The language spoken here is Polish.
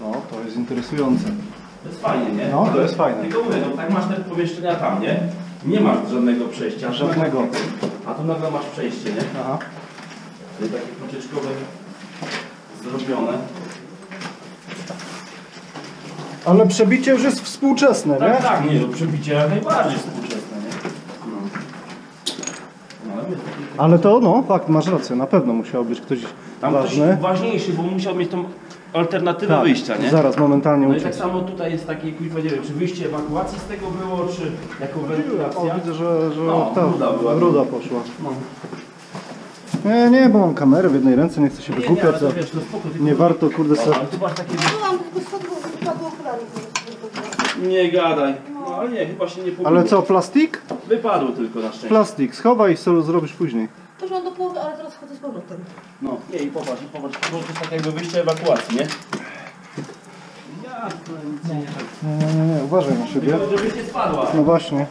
No, to jest interesujące. To jest fajnie, nie? No, to jest fajne. Tylko mówię, no tak masz te pomieszczenia tam, nie? Nie masz żadnego przejścia. Żadnego. A tu nagle masz przejście, nie? Aha. Takie ucieczkowe zrobione. Ale przebicie już jest współczesne, Tak, nie? tak, nie, no przebicie jak najbardziej współczesne, ale to, no, fakt, masz rację, na pewno musiał być ktoś Tam ważny. ktoś ważniejszy, bo musiał mieć tą alternatywę Tak, wyjścia, nie? Zaraz, momentalnie No i uciec. tak samo tutaj jest takie, kuźwa, nie wiem, czy wyjście ewakuacji z tego było, czy jako O, wentylacja. widzę, że, że No, ta ruda była. ruda poszła. No. Nie, nie, bo mam kamerę w jednej ręce, nie chcę się Nie, nie, wygłupiać, to wiesz, no spoko, tylko- nie warto, kurde, No, sobie... ale tu masz takie... Byłam, tylko spadło, wypadło okulary. Nie gadaj. No ale nie, chyba się nie. Ale co, plastik? Wypadło tylko na szczęście. Plastik, schowaj i sobie zrobisz później. Poszłam do połowy, ale teraz chodzę z powrotem. No, nie i popatrz, i popatrz, bo to jest tak jakby wyjście ewakuacji, nie? Ja, to nic nie Nie, nie, nie, nie, uważaj na siebie. Tylko żebyś nie spadła. No właśnie.